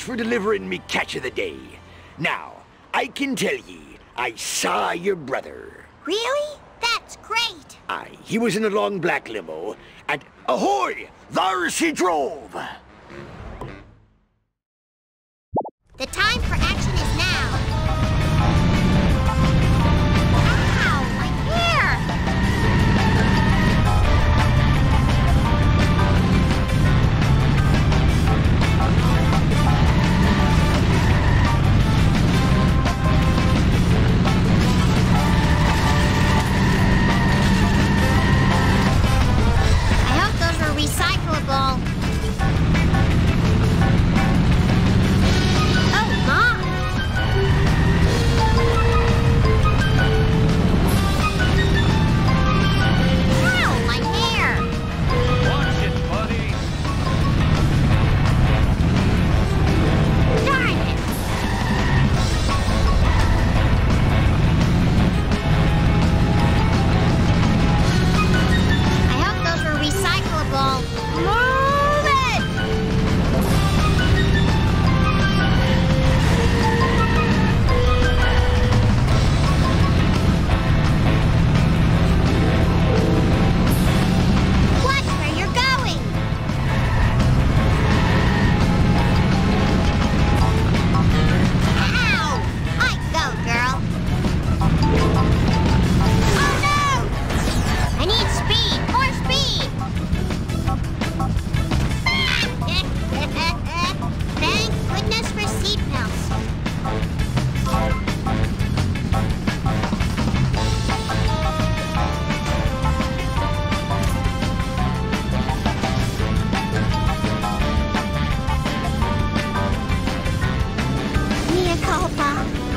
thanks for delivering me catch of the day. Now, I can tell ye, I saw your brother. Really? That's great. Aye, he was in a long black limo, and ahoy! There's he drove! The time for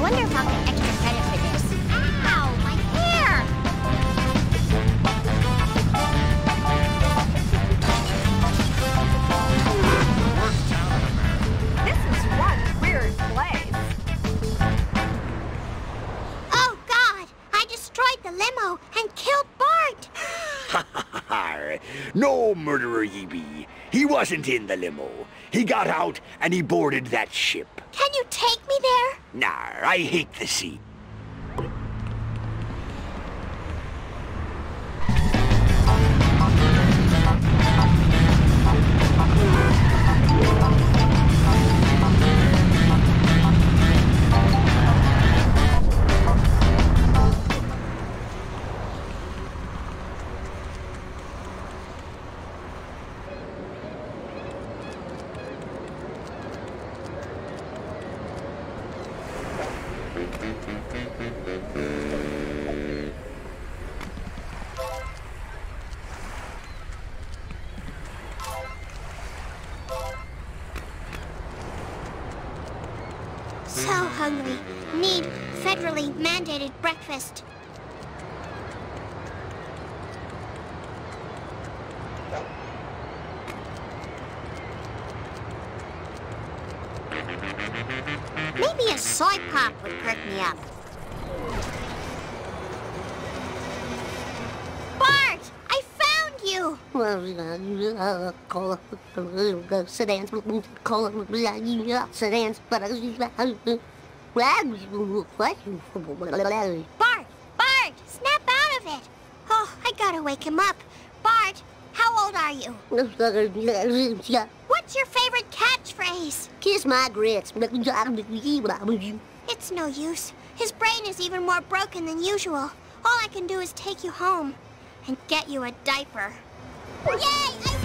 wonder if I'll no murderer ye be. He wasn't in the limo. He got out and he boarded that ship. Can you take me there? Nah, I hate the sea. So hungry. Need federally mandated breakfast. Maybe a soy pop would perk me up. Sedans, sedans, Bart! Bart! Snap out of it! Oh, I gotta wake him up. Bart, how old are you? What's your favorite catchphrase? Kiss my grits. It's no use. His brain is even more broken than usual. All I can do is take you home and get you a diaper. Yay! I!